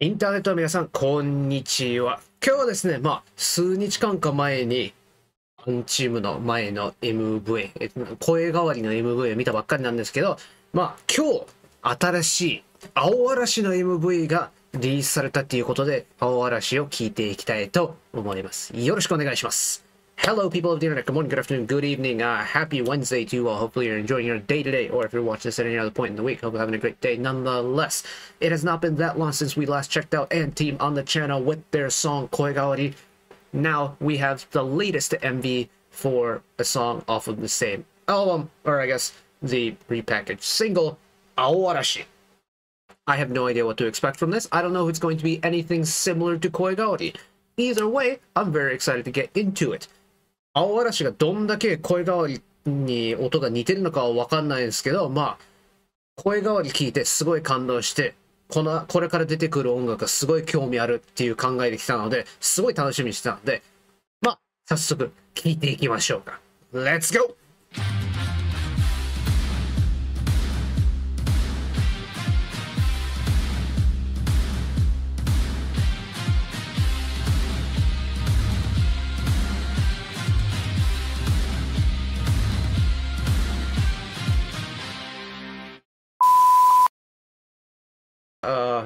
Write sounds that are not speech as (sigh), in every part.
インターネットの皆さん、こんにちは。今日はですね、まあ、数日間か前に、アンチームの前の MV、声変わりの MV を見たばっかりなんですけど、まあ、今日、新しい青嵐の MV がリリースされたっていうことで、青嵐を聞いていきたいと思います。よろしくお願いします。Hello, people of the internet. Good morning, good afternoon, good evening. Uh, happy Wednesday to you all. Hopefully, you're enjoying your day today, or if you're watching this at any other point in the week, hope you're having a great day nonetheless. It has not been that long since we last checked out Ant Team on the channel with their song Koegawari. Now we have the latest MV for a song off of the same album, or I guess the repackaged single, Awarashi. I have no idea what to expect from this. I don't know if it's going to be anything similar to Koegawari. Either way, I'm very excited to get into it. 青嵐がどんだけ声変わりに音が似てるのかは分かんないですけど、まあ、声変わり聞いてすごい感動して、この、これから出てくる音楽がすごい興味あるっていう考えできたので、すごい楽しみにしてたので、まあ、早速聞いていきましょうか。Let's go!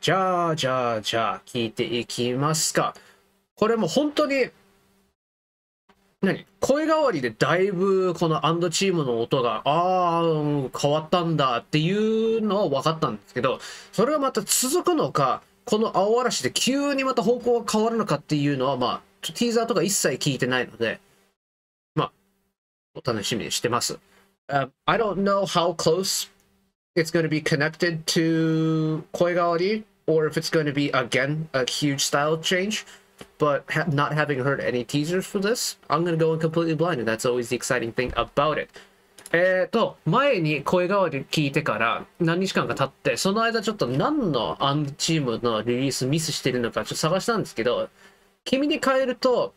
じゃあ、じゃあ、じゃあ、聞いていきますか。これも本当に、何？声変わりでだいぶこのアンドチームの音が、ああ、変わったんだっていうのは分かったんですけど、それがまた続くのか、この青嵐で急にまた方向が変わるのかっていうのは、まあ、ティーザーとか一切聞いてないので、まあ、お楽しみにしてます。Uh, I don't know how close it's going to be connected to Koigawari or if it's going to be again a huge style change. But ha not having heard any teasers for this, I'm going to go in completely blind, and that's always the exciting thing about it. えっと、前に声変わり聞いてから何日間か経って、その間ちょっと何のアンチームのリリースミスしてるのかちょっと探したんですけど、君に変えると、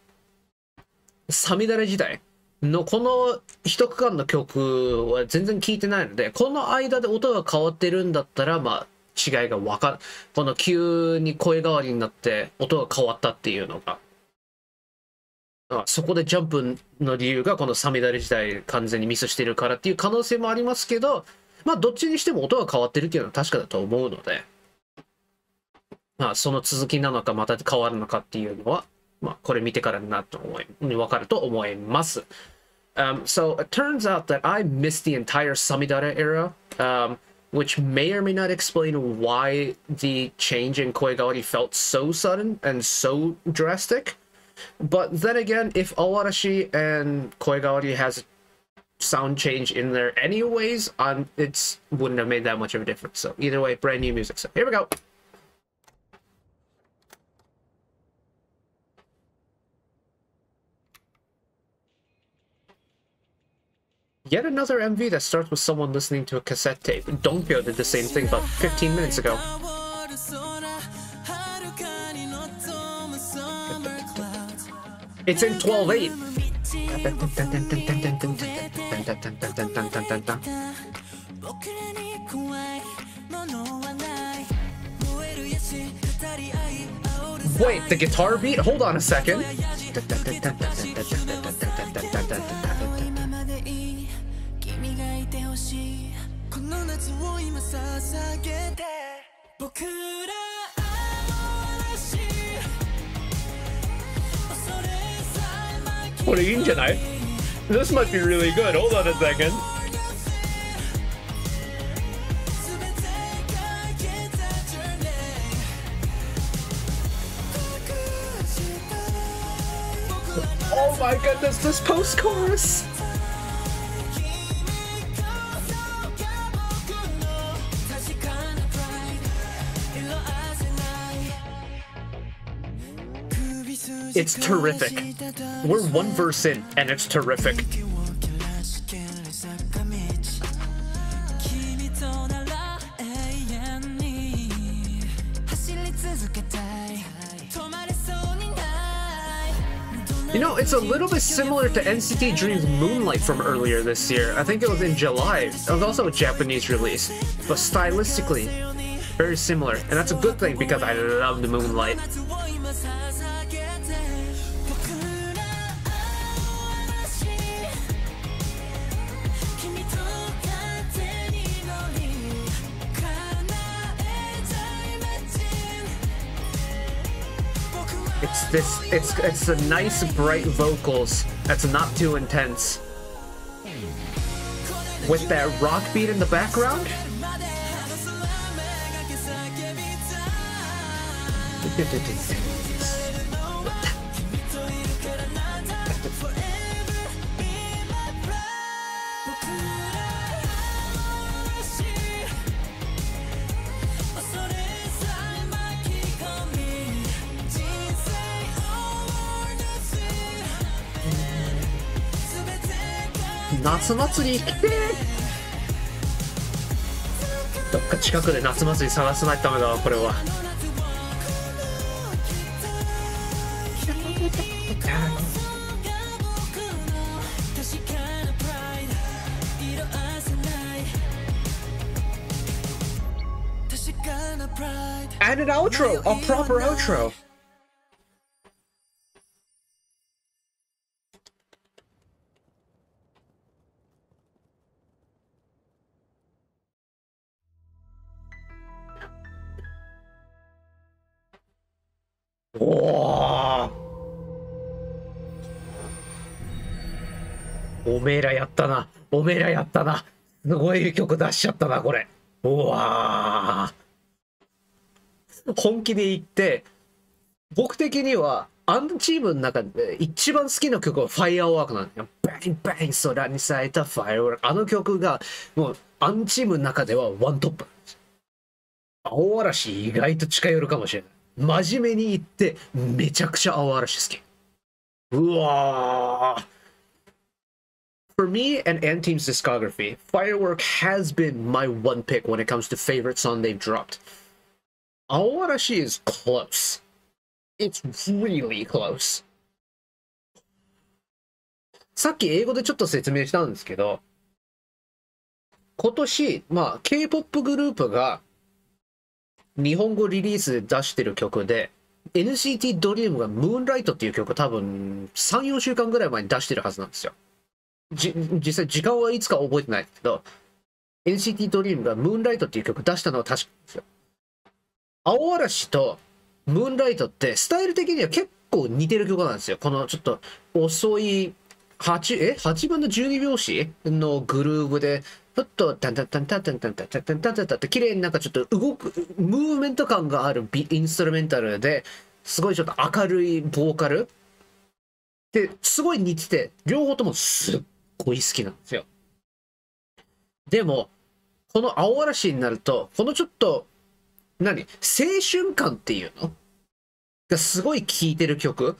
サミダレ時代のこの一区間の曲は全然聞いてないので、この間で音が変わってるんだったら、まあ、違いがわかる。この急に声変わりになって音が変わったっていうのが。そこでジャンプの理由がこのサミダレ自体完全にミスしてるからっていう可能性もありますけど、まあどっちにしても音が変わってるっていうのは確かだと思うので、まあその続きなのかまた変わるのかっていうのは、まあこれ見てからなと思い、わかると思います。Um, so it turns out that I missed the entire Samidara era, um, which may or may not explain why the change in Koigawari felt so sudden and so drastic. But then again, if Awarashi and Koigawari has sound change in there anyways, um, it wouldn't have made that much of a difference. So either way, brand new music. So here we go. Yet another MV that starts with someone listening to a cassette tape. Donkyo did the same thing about 15 minutes ago. It's in 12-8. Wait, the guitar beat? Hold on a second. これいいんじゃない This might be really good. Hold on a second. Oh my goodness, this post chorus! It's terrific. We're one verse in, and it's terrific. You know, it's a little bit similar to NCT Dream's Moonlight from earlier this year. I think it was in July. It was also a Japanese release. But stylistically, very similar, and that's a good thing because I love the Moonlight. It's this it's it's a nice bright vocals that's not too intense. With that rock beat in the background. (laughs) 夏祭り。どっか近くで夏祭り探さないとダメだわこれは。ア d an outro, a proper outro. めえらやったなおめえらやったなすごい曲出しちゃったなこれうわ本気で言って僕的にはあのチームの中で一番好きな曲はファイアワークなんだよ。バンバン空に咲いたファイアワーク。あの曲がもうあのチームの中ではワントップなんです。青嵐意外と近寄るかもしれない。真面目に言ってめちゃくちゃ青嵐好き。うわー For me and N Team's discography, Firework has been my one pick when it comes to favorite song they've dropped. Awarashi is close. It's really close. さっき英語でちょっと説明したんですけど、今年、まあ、K-POP グループが日本語リリースで出してる曲で、NCT Dream が Moonlight っていう曲多分3、4週間ぐらい前に出してるはずなんですよ。じ実際時間はいつか覚えてないけど、NCT Dream が Moonlight っていう曲出したのは確かですよ。青嵐と Moonlight ってスタイル的には結構似てる曲なんですよ。このちょっと遅い8、え ?8 分の12拍子？のグルーブで、ふっと、タンタンタンタンタンタンタンタンタンタンタンタンって綺麗になんかちょっと動く、ムーブメント感があるインストルメンタルで、すごいちょっと明るいボーカルで、すごい似てて、両方ともすっごい好きなんですよ。でも、この青嵐になると、このちょっと、何？青春感っていうの？がすごい聴いてる曲？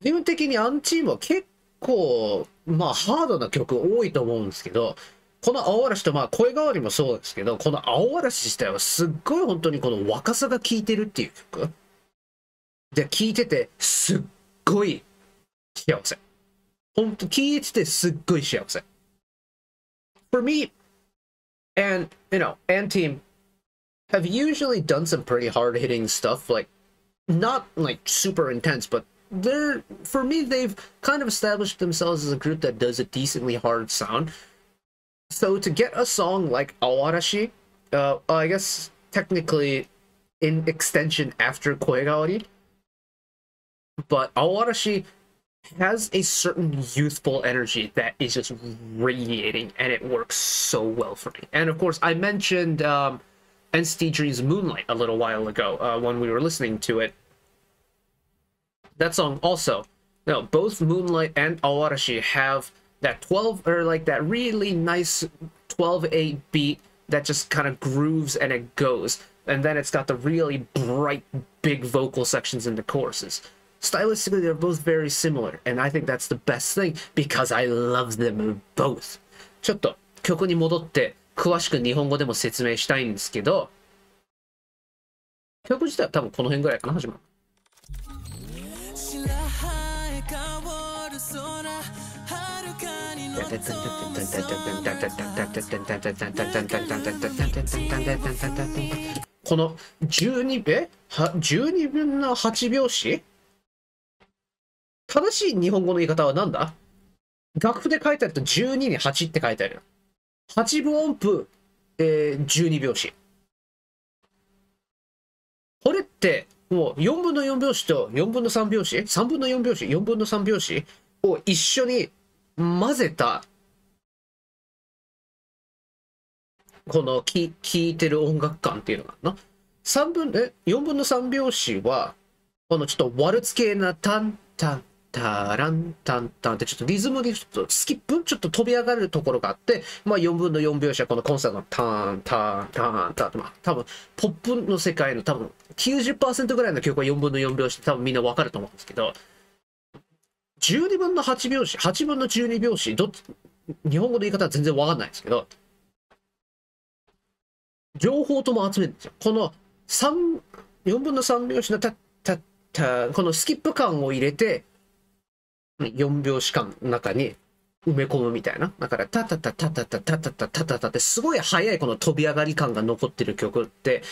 自分的にアンチームは結構、まあハードな曲多いと思うんですけど、この青嵐とまあ声変わりもそうですけど、この青嵐自体はすっごい本当にこの若さが効いてるっていう曲？で、聴いててすっごい幸せ。本当聴いててすっごい幸せ。For me, and, you know, and team have usually done some pretty hard hitting stuff, like, not like super intense, but they're, for me, they've kind of established themselves as a group that does a decently hard sound. So to get a song like Awarashi, uh, I guess technically in extension after Koegawari, but Awarashi has a certain youthful energy that is just radiating and it works so well for me. And of course, I mentioned um, NCT Dream's Moonlight a little while ago uh, when we were listening to it. That song also, no, both Moonlight and Awarashi have that 12 or like that really nice 12 8 beat that just kind of grooves and it goes and then it's got the really bright big vocal sections in the choruses stylistically they're both very similar and i think that's the best thing because i love them both ちょっと曲に戻って詳しく日本語でも説明したいんですけど曲自体は多分この辺ぐらいかな始まるこの12えは12分の8拍子正しい日本語の言い方は何だ？楽譜で書いてあると12に8って書いてある。8分音符、えー、12拍子。これって、もう4分の4拍子と4分の3拍子 ?3 分の4拍子 ?4 分の3拍子？を一緒に混ぜた、この聴いてる音楽感っていうのがあるの？3分、え、4分の3拍子は、このちょっとワルツ系なタンタンタランタンタンってちょっとリズムでちょっとスキップ？ちょっと飛び上がるところがあって、まあ4分の4拍子はこのコンサートのターンターンターンターンってまあ多分ポップの世界の多分90%ぐらいの曲は4分の4拍子って多分みんなわかると思うんですけど、12分の8拍子、8分の12拍子、どっち、日本語の言い方は全然わかんないですけど、両方とも集めるんですよ。この3、4分の3拍子のタッタッタこのスキップ感を入れて、4拍子間の中に埋め込むみたいな。だから、タタタタタタタタタタタってすごい速いこの飛び上がり感が残ってる曲って、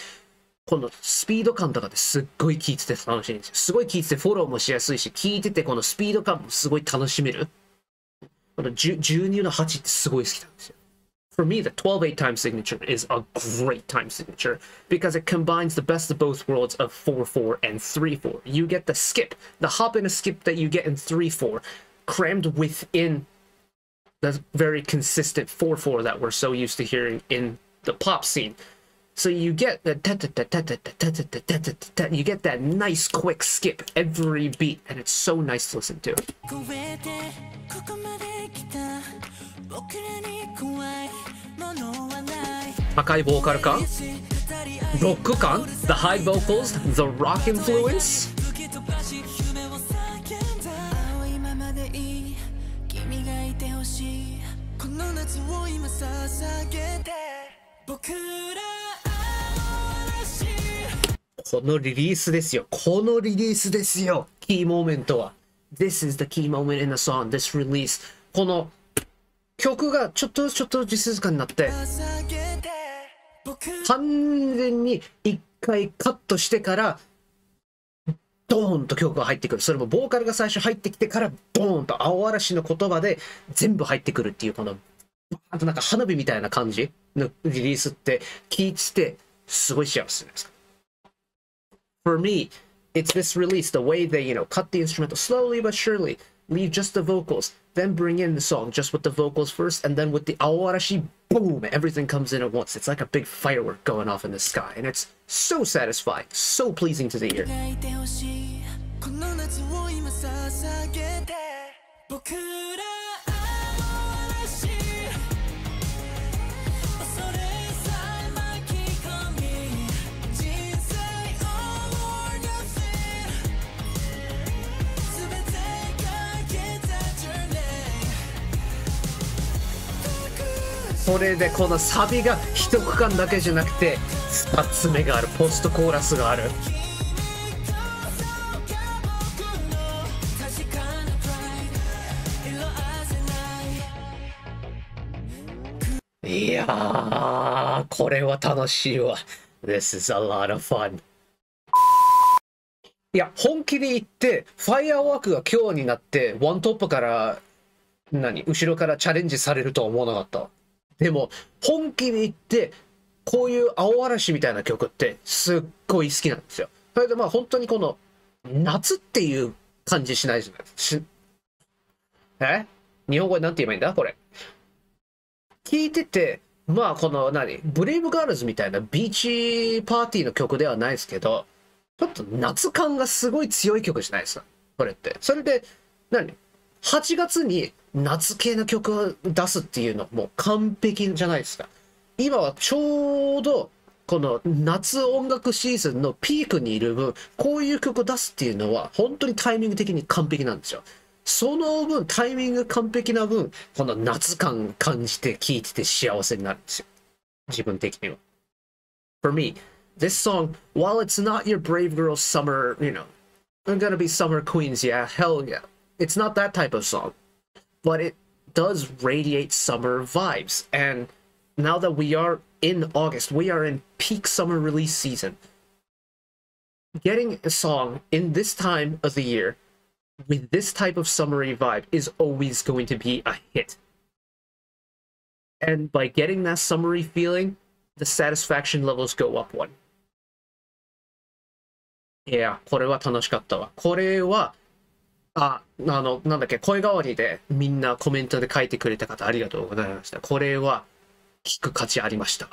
このスピード感とかですっごい聴いてて楽しいんですよ。すごい聴いててフォローもしやすいし、聴いててこのスピード感もすごい楽しめる。この10 12の8ってすごい好きなんですよ。For me, the 12-8 time signature is a great time signature because it combines the best of both worlds of 4-4 and 3-4. You get the skip, the hop and a skip that you get in 3-4, crammed within the very consistent 4-4 that we're so used to hearing in the pop scene. So you get the you get that nice quick skip every beat, and it's so nice to listen to. Makai vocal ロック感 The high vocals The rock influence このリリースですよ。このリリースですよ。キーモーメントは。This is the key moment in the song. This release. この曲がちょっとちょっとずつ静かになって、完全に一回カットしてから、ドーンと曲が入ってくる。それもボーカルが最初入ってきてから、ドーンと青嵐の言葉で全部入ってくるっていう、この、バーンとなんか花火みたいな感じのリリースって聞いてて、すごい幸せないですか。For me, it's this release, the way they, you know, cut the instrumental slowly but surely, leave just the vocals, then bring in the song just with the vocals first, and then with the awarashi, boom, everything comes in at once. It's like a big firework going off in the sky, and it's so satisfying, so pleasing to the ear. それでこのサビが一区間だけじゃなくて、二つ目がある、ポストコーラスがある。いや、これは楽しいわ。This is a lot of fun. いや、本気で言って、ファイアワークが今日になって、ワントップから、何、後ろからチャレンジされるとは思わなかった。でも、本気で言って、こういう青嵐みたいな曲って、すっごい好きなんですよ。それでまあ本当にこの、夏っていう感じしないじゃないしえ？日本語でなんて言えばいいんだ？これ。聞いてて、まあこの何、ブレイブガールズみたいなビーチパーティーの曲ではないですけど、ちょっと夏感がすごい強い曲じゃないですか。これって。それで、何？?8 月に夏系の曲を出すっていうのもう完璧じゃないですか。今はちょうどこの夏音楽シーズンのピークにいる分、こういう曲を出すっていうのは本当にタイミング的に完璧なんですよ。その分、タイミング完璧な分、この夏感感じて聴いてて幸せになるんですよ。自分的には。For me, this song, while it's not your Brave Girl summer, you know, I'm gonna be summer queens, yeah, hell yeah. It's not that type of song. But it does radiate summer vibes. And now that we are in August, we are in peak summer release season. Getting a song in this time of the year with this type of summery vibe is always going to be a hit. And by getting that summery feeling, the satisfaction levels go up one. いや、これは楽しかったわ。これは、 あ、あの、なんだっけ、声変わりでみんなコメントで書いてくれた方ありがとうございました。これは聞く価値ありました。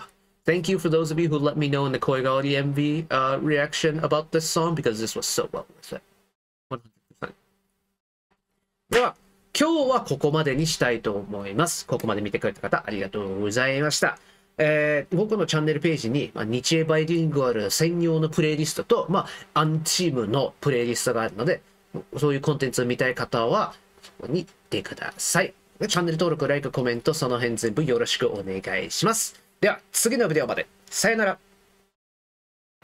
Thank you for those of you who let me know in the 声変わり MV、uh, reaction about this song because this was so well worth it. 100%では、今日はここまでにしたいと思います。ここまで見てくれた方ありがとうございました。えー僕のチャンネルページに、まあ、日英バイリングアル専用のプレイリストと、まあ、アンチームのプレイリストがあるので、そういうコンテンツを見たい方は、ここに行ってください。チャンネル登録、ライク、コメント、その辺全部よろしくお願いします。では、次のビデオまで。さよなら。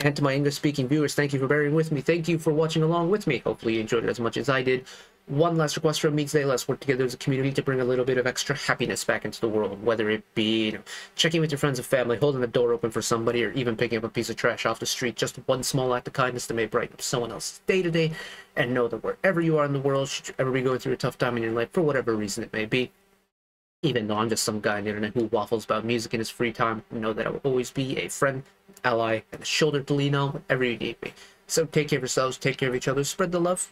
And to my English speaking viewers, thank you for bearing with me. Thank you for watching along with me. Hopefully, you enjoyed it as much as I did. One last request from me today let's work together as a community to bring a little bit of extra happiness back into the world, whether it be you know, checking with your friends and family, holding the door open for somebody, or even picking up a piece of trash off the street. Just one small act of kindness that may brighten up someone else's day to day. And know that wherever you are in the world, should you ever be going through a tough time in your life, for whatever reason it may be, even though I'm just some guy on the internet who waffles about music in his free time, know that I will always be a friend, ally, and a shoulder to lean on whenever you need me. So take care of yourselves, take care of each other, spread the love,